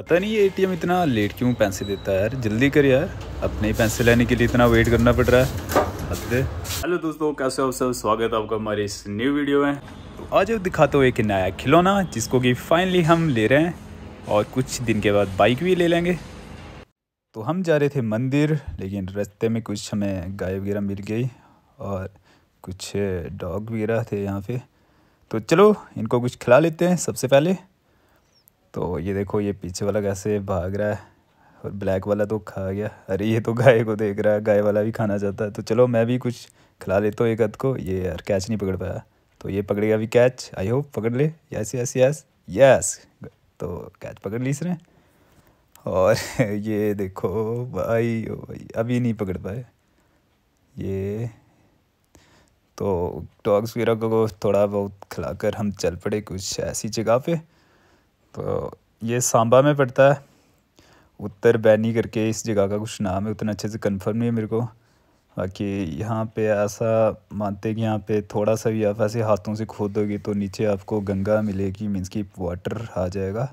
पता नहीं ये एटीएम इतना लेट क्यों पैसे देता है यार? जल्दी कर यार। अपने ही पैसे लेने के लिए इतना वेट करना पड़ रहा है। हद हेलो दोस्तों, कैसे हो सब? स्वागत है आपका हमारे इस न्यू वीडियो में। तो आज दिखाते हो एक नया खिलौना, जिसको कि फाइनली हम ले रहे हैं और कुछ दिन के बाद बाइक भी ले लेंगे। तो हम जा रहे थे मंदिर, लेकिन रास्ते में कुछ हमें गाय वगैरह मिल गई और कुछ डॉग वगैरह थे यहाँ पे। तो चलो, इनको कुछ खिला लेते हैं सबसे पहले। तो ये देखो, ये पीछे वाला कैसे भाग रहा है और ब्लैक वाला तो खा गया। अरे, ये तो गाय को देख रहा है, गाय वाला भी खाना चाहता है। तो चलो, मैं भी कुछ खिला लेता हूँ एक हद को। ये यार कैच नहीं पकड़ पाया। तो ये पकड़ेगा भी कैच आई होप पकड़ ले। यस यस यस यस तो कैच पकड़ ली इसने। और ये देखो, भाई, ओ भाई, अभी नहीं पकड़ पाए। ये तो डॉग्स वगैरह को थोड़ा बहुत खिलाकर हम चल पड़े कुछ ऐसी जगह पे। तो ये सांबा में पड़ता है। उत्तर बैनी करके इस जगह का कुछ नाम है, उतना अच्छे से कंफर्म नहीं है मेरे को। बाकी यहाँ पे ऐसा मानते हैं कि यहाँ पे थोड़ा सा भी आप ऐसे हाथों से खोदोगे तो नीचे आपको गंगा मिलेगी मीन्स की वाटर आ जाएगा।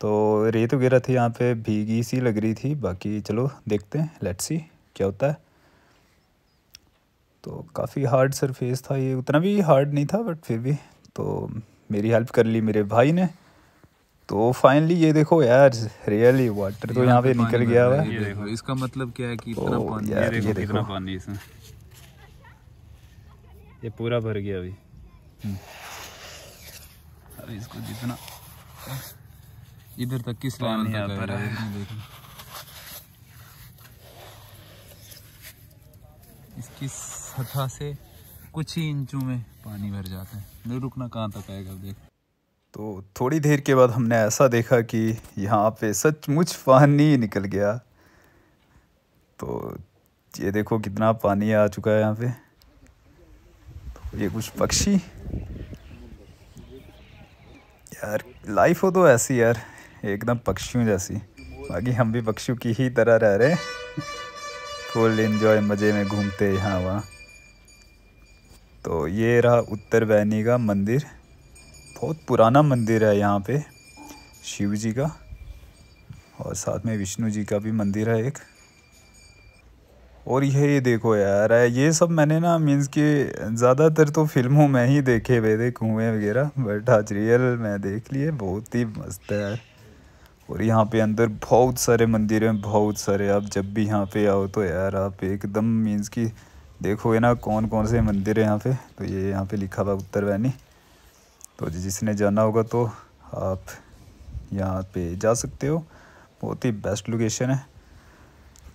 तो रेत वगैरह थी यहाँ पे, भीगी सी लग रही थी। बाकी चलो देखते हैं लेट्स सी क्या होता है। तो काफ़ी हार्ड सरफेस था ये, उतना भी हार्ड नहीं था बट फिर भी तो मेरी हेल्प कर ली मेरे भाई ने। तो फाइनली ये देखो यार रियली वाटर तो यहाँ पे निकल गया हुआ। ये देखो इसका मतलब क्या है कि इतना पानी यार ये देखो ये कितना पानी इसमें। ये पूरा भर गया अभी। अब इसको जितना इधर तक किस लेवल यहाँ तक पर है। इसकी सतह से कुछ ही इंचों में पानी भर जाता है। नहीं रुकना कहाँ तक आएगा अब देखो। तो थोड़ी देर के बाद हमने ऐसा देखा कि यहाँ पे सचमुच पानी निकल गया। तो ये देखो कितना पानी आ चुका है यहाँ पे। तो ये कुछ पक्षी। यार लाइफ हो तो ऐसी यार, एकदम पक्षियों जैसी। बाकी हम भी पक्षियों की ही तरह रह रहे फुल एंजॉय मज़े में घूमते यहाँ वहाँ। तो ये रहा उत्तर बैनी का मंदिर। बहुत पुराना मंदिर है यहाँ पे, शिव जी का और साथ में विष्णु जी का भी मंदिर है एक। और ये ये देखो यार, ये सब मैंने ना मीन्स कि ज़्यादातर तो फ़िल्मों में ही देखे हुए थे कुएँ वगैरह बट आज रियल में देख लिए, बहुत ही मस्त है यार। और यहाँ पे अंदर बहुत सारे मंदिर हैं, बहुत सारे, आप जब भी यहाँ पे आओ तो यार आप एकदम मीन्स कि देखोगे ना कौन कौन से मंदिर है यहाँ पे तो ये यहाँ पे लिखा हुआ उत्तर वैनी तो जिसने जाना होगा तो आप यहाँ पे जा सकते हो। बहुत ही बेस्ट लोकेशन है।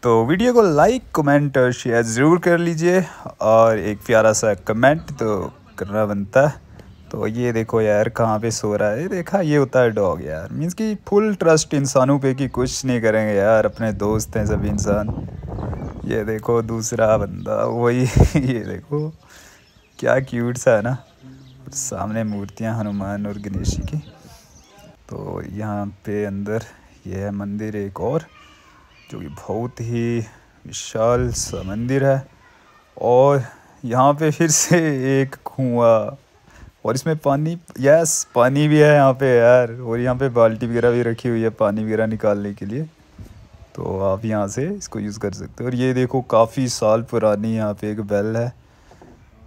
तो वीडियो को लाइक कमेंट और शेयर ज़रूर कर लीजिए और एक प्यारा सा कमेंट तो करना बनता है। तो ये देखो यार, कहाँ पे सो रहा है? देखा, ये होता है डॉग यार। मीन्स कि फुल ट्रस्ट इंसानों पे कि कुछ नहीं करेंगे यार, अपने दोस्त हैं सभी इंसान। ये देखो दूसरा बंदा, वही, ये देखो, क्या क्यूट सा है ना। सामने मूर्तियाँ हनुमान और गणेश जी की। तो यहाँ पे अंदर ये है मंदिर एक और, जो कि बहुत ही विशाल सा मंदिर है। और यहाँ पे फिर से एक कुआँ, और इसमें पानी, यस, पानी भी है यहाँ पे यार। और यहाँ पे बाल्टी वगैरह भी रखी हुई है पानी वगैरह निकालने के लिए। तो आप यहाँ से इसको यूज़ कर सकते हो। और ये देखो, काफ़ी साल पुरानी यहाँ पे एक बेल है।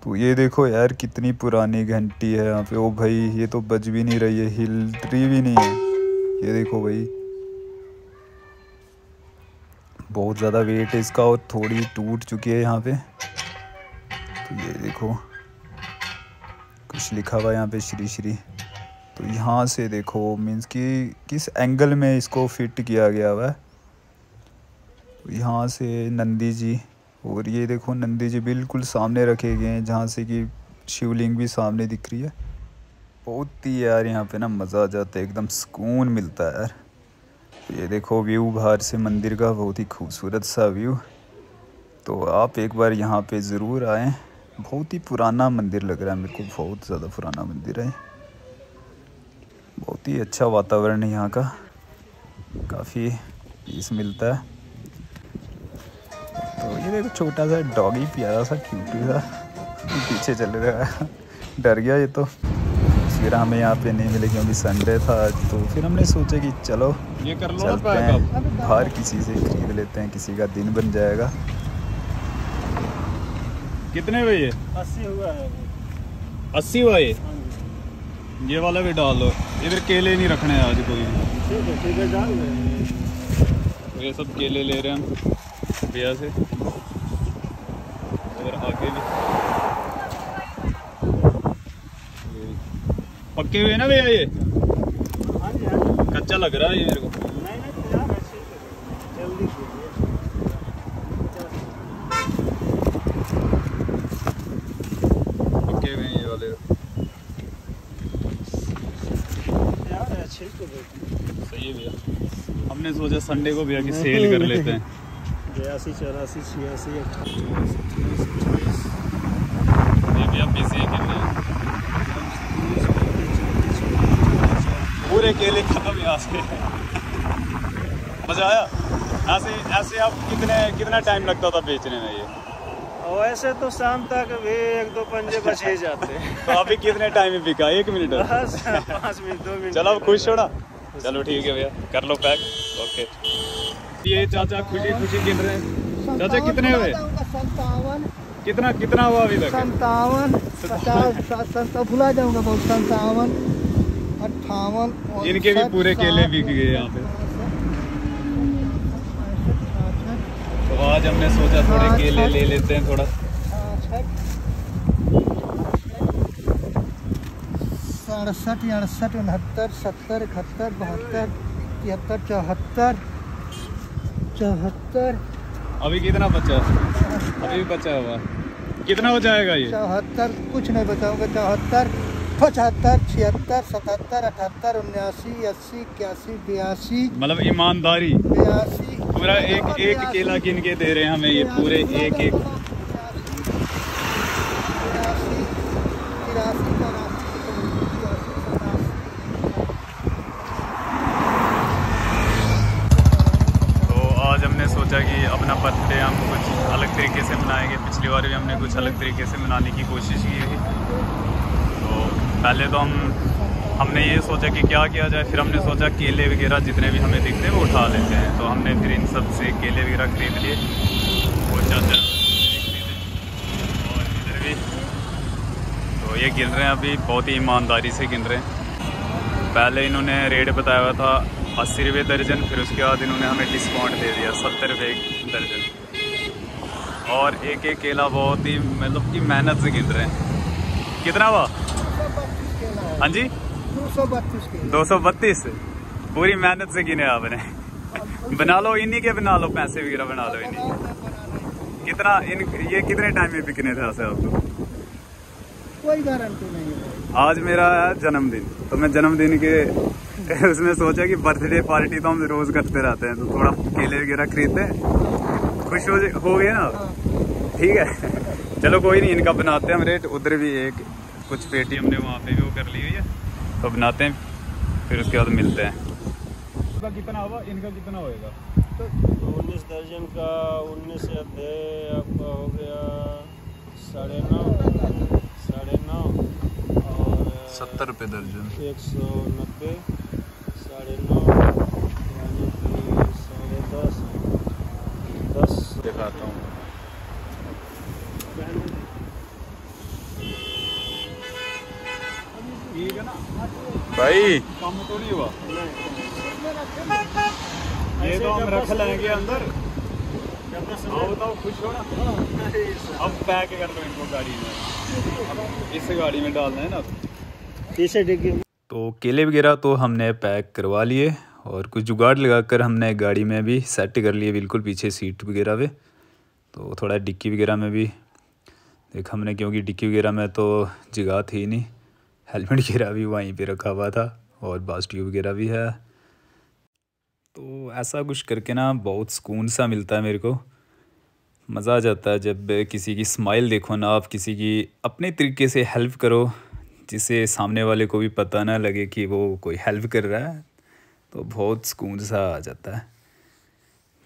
तो ये देखो यार कितनी पुरानी घंटी है यहाँ पे। ओ भाई, ये तो बज भी नहीं रही है, हिल ट्री भी नहीं है। ये देखो भाई। बहुत ज़्यादा वेट है इसका और थोड़ी टूट चुकी है यहाँ पे। तो ये देखो, कुछ लिखा हुआ यहाँ पे श्री श्री। तो यहाँ से देखो मीन्स कि किस एंगल में इसको फिट किया गया हुआ है। तो यहाँ से नंदी जी और ये देखो नंदी जी बिल्कुल सामने रखे गए हैं, जहाँ से कि शिवलिंग भी सामने दिख रही है। बहुत ही यार यहाँ पे ना मज़ा आ जाता है, एकदम सुकून मिलता है यार। ये देखो व्यू बाहर से मंदिर का, बहुत ही खूबसूरत सा व्यू। तो आप एक बार यहाँ पे ज़रूर आएँ। बहुत ही पुराना मंदिर लग रहा है मेरे को, बहुत ज़्यादा पुराना मंदिर है। बहुत ही अच्छा वातावरण है यहाँ का। काफ़ी पीस मिलता है। तो ये देखो छोटा सा डॉगी प्यारा सा क्यूटी सा पीछे चल रहा है। डर गया ये तो। फिर हमें यहाँ पे नहीं मिले क्योंकि संडे था तो फिर हमने सोचा कि चलो ये कर लो चलते हैं। बाहर किसी से खरीद लेते हैं किसी का दिन बन जाएगा। कितने हुए ये? अस्सी हुआ है। अस्सी हुआ ये? ये वाला भी डाल दो इधर केले नहीं रखने आज कोई। ठीक है ठीक है डाल ये सब केले ले रहे हैं हम। भैया से और आगे भी। पक्के हुए ना भैया ये? कच्चा लग रहा है ये मेरे को। सही है भैया। हमने सोचा संडे को भैया की सेल कर लेते हैं। बयासी चौरासी छियासी ये बिज़ी है पूरे केले खत्म यहाँ से। मज़ा आया? ऐसे ऐसे आप कितने कितना टाइम लगता था बेचने में ये? वैसे तो शाम तक भी एक दो पंजे बच ही जाते तो अभी कितने टाइम में बिका? एक मिनट पाँच मिनट दो मिनट चलो खुश हो ना? चलो ठीक है भैया। कर लो पैक ओके ये चाचा खुशी खुशी गिन रहे हैं। चाचा कितने हुए? संतावन कितना कितना हुआ अभी तक? संतावन पचास भुला जाऊँगा बहुत संतावन अट्ठावन इनके भी पूरे केले बिक गए यहाँ पे। तो आज हमने सोचा थोड़े केले ले लेते हैं थोड़ा। सड़सठ अड़सठ उनहत्तर सत्तर इकहत्तर बहत्तर तिहत्तर चौहत्तर चौहत्तर अभी कितना बचा? अभी भी बचा हुआ। कितना हो जाएगा ये? चौहत्तर कुछ नहीं बचाऊँगा चौहत्तर पचहत्तर छिहत्तर सतहत्तर अठहत्तर उन्यासी अस्सी इक्यासी बयासी। मतलब ईमानदारी। बयासी। पूरा एक एक केला गिन के दे रहे हैं हमें ये पूरे एक एक तिरासी तिरासी तो आज हमने सोचा कि अपना बर्थडे हम कुछ अलग तरीके से मनाएँगे पिछली बार भी हमने कुछ अलग तरीके से मनाने की कोशिश की थी तो पहले तो हम, हमने ये सोचा कि क्या किया जाए, फिर हमने सोचा केले वगैरह जितने भी हमें दिखते हैं वो उठा लेते हैं। तो हमने फिर इन सबसे केले वगैरह खरीद लिए। वो चाचा और इधर भी। तो ये गिन रहे हैं अभी, बहुत ही ईमानदारी से गिन रहे हैं। पहले इन्होंने रेट बताया हुआ था अस्सी रुपये दर्जन, फिर उसके बाद इन्होंने हमें डिस्काउंट दे दिया सत्तर रुपये दर्जन। और एक एक केला बहुत ही मतलब कि मेहनत से गिन रहे हैं। कितना हुआ? हाँ जी। दो सौ बत्तीस पूरी मेहनत से गिने आपने बना लो इन्हीं के बना लो पैसे वगैरह बना लो इन्हीं के। कितना इन ये कितने टाइम में बिकने थे ऐसे आपको? कोई गारंटी नहीं है आज मेरा है जन्मदिन तो मैं जन्मदिन के उसमें सोचा कि बर्थडे पार्टी तो हम रोज करते रहते हैं तो थोड़ा केले वगैरह खरीदते हैं। खुश हो हो गए ना ठीक है। चलो कोई नहीं इनका बनाते हैं हम रेट उधर भी एक। कुछ पेटीएम ने वहाँ पे भी वो कर ली हुई है। तो बनाते हैं फिर उसके बाद मिलते हैं। इनका कितना होगा? इनका कितना होएगा? उन्नीस दर्जन का उन्नीस अध्याय आपका हो गया साढ़े नौ। साढ़े नौ। और सत्तर रुपये दर्जन। एक सौ नब्बे साढ़े नौ। यानी कि साढ़े दस। दस। दिखाता हूँ ठीक है ना भाई। काम तो नहीं हुआ। ये तो हम रख लेंगे अंदर। बताओ खुश हो ना? अब पैक कर लो इनको गाड़ी में। इस गाड़ी में डालना है ना पीछे डिग्गी। तो केले वगैरह तो हमने पैक करवा लिए और कुछ जुगाड़ लगाकर हमने गाड़ी में भी सेट कर लिए बिल्कुल पीछे सीट वगैरह पे। तो थोड़ा डिक्की वगैरह में भी। देख हमने क्योंकि डिक्की वगैरह में तो जगह थी नहीं। हेलमेट वगैरह भी वहीं पे रखा हुआ था और बास ट्यूब वगैरह भी है। तो ऐसा कुछ करके ना बहुत सुकून सा मिलता है मेरे को। मज़ा आ जाता है जब किसी की स्माइल देखो ना, आप किसी की अपने तरीके से हेल्प करो जिससे सामने वाले को भी पता ना लगे कि वो कोई हेल्प कर रहा है तो बहुत सुकून सा आ जाता है।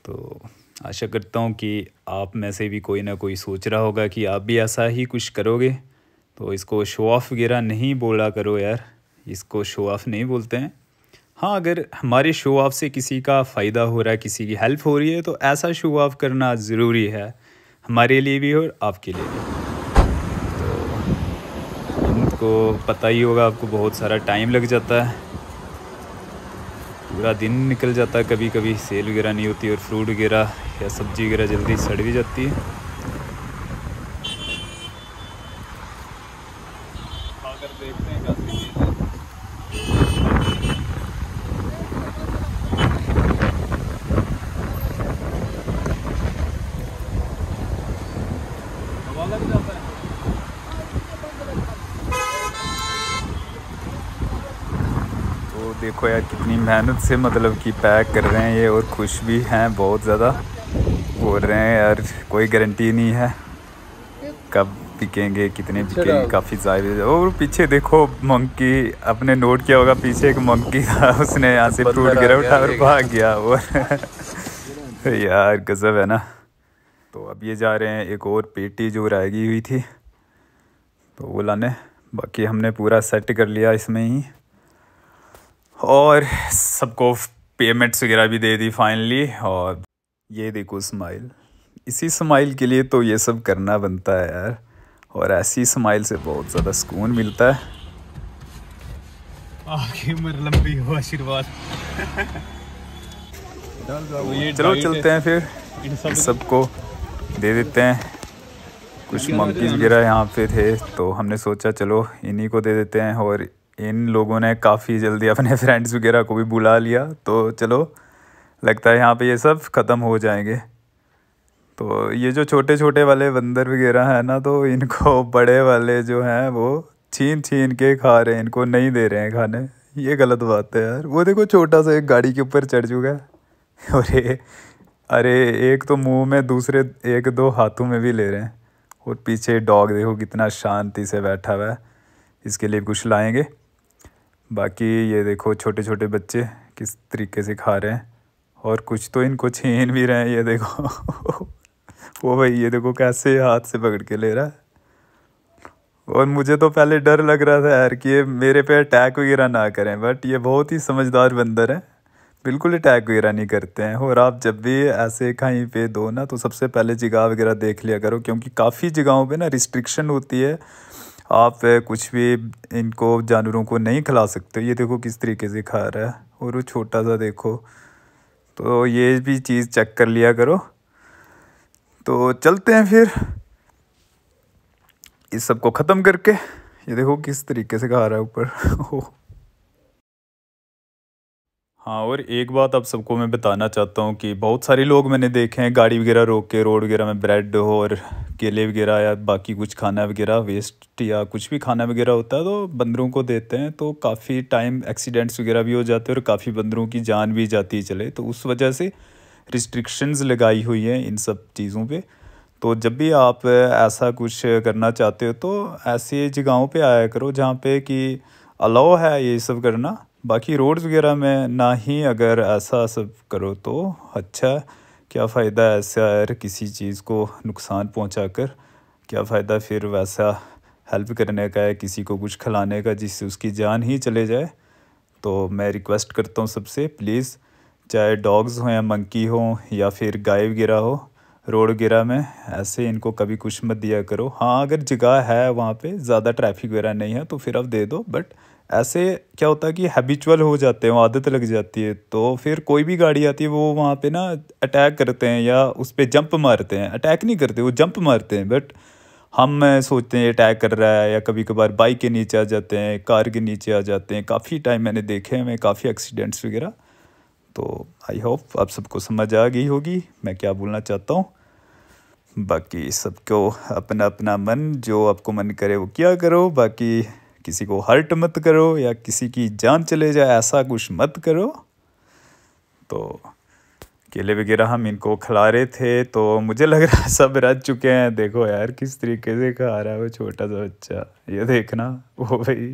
तो आशा करता हूँ कि आप में से भी कोई ना कोई सोच रहा होगा कि आप भी ऐसा ही कुछ करोगे। तो इसको शो ऑफ़ वगैरह नहीं बोला करो यार। इसको शो ऑफ़ नहीं बोलते हैं। हाँ अगर हमारे शो ऑफ़ से किसी का फ़ायदा हो रहा है, किसी की हेल्प हो रही है तो ऐसा शो ऑफ़ करना ज़रूरी है। हमारे लिए भी और आपके लिए भी। तो इनको पता ही होगा, आपको बहुत सारा टाइम लग जाता है। पूरा दिन निकल जाता है कभी कभी सेल वगैरह नहीं होती और फ्रूट वगैरह या सब्ज़ी वगैरह जल्दी सड़ भी जाती है देखते हैं देखो यार कितनी मेहनत से मतलब कि पैक कर रहे हैं ये और खुश भी हैं बहुत ज़्यादा। बोल रहे हैं यार कोई गारंटी नहीं है। कब बिकेंगे कितने बिकेंगे काफ़ी ज़्यादा। और पीछे देखो मंकी अपने नोट किया होगा पीछे एक मंकी था उसने यहाँ से फ्रूट गिरा उठा और भाग गया और यार गज़ब है ना। तो अब ये जा रहे हैं एक और पेटी जो रहेगी हुई थी तो वो लाने बाकी हमने पूरा सेट कर लिया इसमें ही। और सबको पेमेंट्स वगैरह भी दे दी फाइनली और ये देखो स्माइल इसी स्माइल के लिए तो ये सब करना बनता है यार और ऐसी स्माइल से बहुत ज़्यादा सुकून मिलता है। आपकी उम्र लंबी हो आशीर्वाद। चलो चलते हैं फिर। सबको दे देते हैं। कुछ मंकीज वगैरह यहाँ पे थे तो हमने सोचा चलो इन्हीं को दे देते हैं और इन लोगों ने काफ़ी जल्दी अपने फ्रेंड्स वगैरह को भी बुला लिया। तो चलो, लगता है यहाँ पे ये सब ख़त्म हो जाएँगे। तो ये जो छोटे छोटे वाले बंदर वगैरह हैं ना तो इनको बड़े वाले जो हैं, वो छीन छीन के खा रहे हैं। इनको नहीं दे रहे हैं खाने। ये गलत बात है यार। वो देखो, छोटा सा एक गाड़ी के ऊपर चढ़ चुका है। और ये, अरे, एक तो मुँह में, दूसरे एक दो हाथों में भी ले रहे हैं। और पीछे डॉग देखो, कितना शांति से बैठा हुआ है। इसके लिए कुछ लाएँगे। बाकी ये देखो छोटे छोटे बच्चे किस तरीके से खा रहे हैं। और कुछ तो इनको छीन भी रहे हैं, ये देखो। वो भाई, ये देखो कैसे हाथ से पकड़ के ले रहा है। और मुझे तो पहले डर लग रहा था यार कि ये मेरे पे अटैक वगैरह ना करें बट ये बहुत ही समझदार बंदर है। बिल्कुल अटैक वगैरह नहीं करते हैं। और आप जब भी ऐसे कहीं पे दो ना तो सबसे पहले जगह वगैरह देख लिया करो, क्योंकि काफ़ी जगहों पे ना रिस्ट्रिक्शन होती है। आप कुछ भी इनको जानवरों को नहीं खिला सकते। ये देखो किस तरीके से खा रहा है। और वो छोटा सा देखो। तो ये भी चीज़ चेक कर लिया करो। तो चलते हैं फिर। इस सबको ख़त्म करके। ये देखो किस तरीके से खा रहा है ऊपर। हाँ और एक बात आप सबको मैं बताना चाहता हूँ कि बहुत सारे लोग मैंने देखे हैं, गाड़ी वगैरह रोक के, रोड वगैरह में ब्रेड हो और केले वगैरह या बाकी कुछ खाना वगैरह वेस्ट या कुछ भी खाना वगैरह होता है तो बंदरों को देते हैं तो काफ़ी टाइम एक्सीडेंट्स वगैरह भी हो जाते हैं और काफ़ी बंदरों की जान भी जाती चले। तो उस वजह से रिस्ट्रिक्शंस लगाई हुई हैं इन सब चीज़ों पर तो जब भी आप ऐसा कुछ करना चाहते हो तो ऐसी जगहों पर आया करो जहाँ पे कि अलाउ है ये सब करना। बाकी रोड्स वगैरह में ना ही अगर ऐसा सब करो तो अच्छा क्या फ़ायदा ऐसा यार किसी चीज़ को नुकसान पहुँचा कर क्या फ़ायदा फिर वैसा हेल्प करने का है किसी को कुछ खिलाने का जिससे उसकी जान ही चले जाए? तो मैं रिक्वेस्ट करता हूँ सबसे, प्लीज़, चाहे डॉग्स हों या मंकी हों या फिर गाय वगैरह हो रोड वगैरह में, ऐसे इनको कभी कुछ मत दिया करो। हाँ अगर जगह है वहाँ पे, ज़्यादा ट्रैफ़िक वगैरह नहीं है तो फिर आप दे दो बट ऐसे क्या होता है कि हैबिचुअल हो जाते हैं आदत लग जाती है तो फिर कोई भी गाड़ी आती है, वो वहाँ पे ना अटैक करते हैं या उस पर जंप मारते हैं। अटैक नहीं करते, वो जंप मारते हैं बट हम सोचते हैं अटैक कर रहा है या कभी कभार बाइक के नीचे आ जाते हैं, कार के नीचे आ जाते हैं। काफ़ी टाइम मैंने देखे हैं, मैं काफ़ी एक्सीडेंट्स वगैरह तो आई होप आप सबको समझ आ गई होगी। मैं क्या बोलना चाहता हूँ? बाकी सबको अपना अपना मन जो आपको मन करे वो क्या करो। बाकी किसी को हर्ट मत करो या किसी की जान चले जाए ऐसा कुछ मत करो। तो केले वगैरह हम इनको खिला रहे थे तो मुझे लग रहा है सब रच चुके हैं। देखो यार किस तरीके से खा रहा है वो छोटा सा बच्चा। ये देखना वो भाई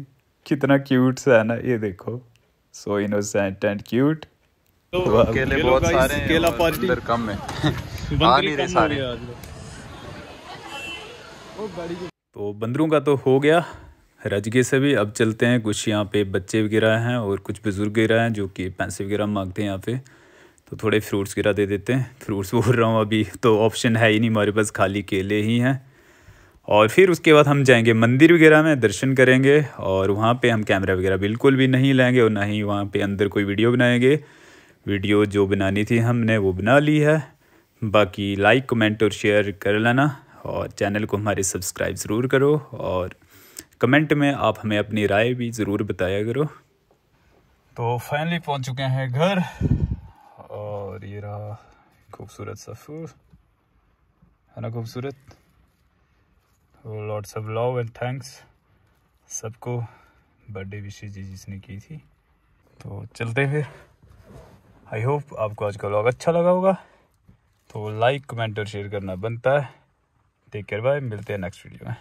कितना क्यूट सा है ना ये देखो। सो इनोसेंट एंड क्यूट तो केले बहुत सारे केला पार्टी कम है। आ नहीं रहे सारे। तो बंदरों का तो हो गया रजगे से भी। अब चलते हैं, कुछ यहाँ पे बच्चे वगैरह हैं और कुछ बुज़ुर्ग वगैरह हैं जो कि पैसे वगैरह मांगते हैं यहाँ पे। तो थोड़े फ्रूट्स वगैरह दे देते हैं। फ्रूट्स बोल रहा हूँ, अभी तो ऑप्शन है ही नहीं, हमारे पास खाली केले ही हैं। और फिर उसके बाद हम जाएँगे मंदिर वगैरह में, दर्शन करेंगे। और वहाँ पे हम कैमरा वगैरह बिल्कुल भी नहीं लेंगे और ना ही वहाँ पे अंदर कोई वीडियो बनाएँगे। वीडियो जो बनानी थी हमने, वो बना ली है। बाकी लाइक कमेंट और शेयर कर लेना। और चैनल को हमारे सब्सक्राइब ज़रूर करो और कमेंट में आप हमें अपनी राय भी ज़रूर बताया करो। तो फाइनली पहुँच चुके हैं घर और ये रहा खूबसूरत सफ़र है ना खूबसूरत? Lots of love and thanks सबको। बर्थडे विशेष जी जिसने की थी। तो चलते फिर। आई होप आपको आज का व्लॉग अच्छा लगा होगा। तो लाइक कमेंट और शेयर करना बनता है। टेक केयर बाय मिलते हैं नेक्स्ट वीडियो में।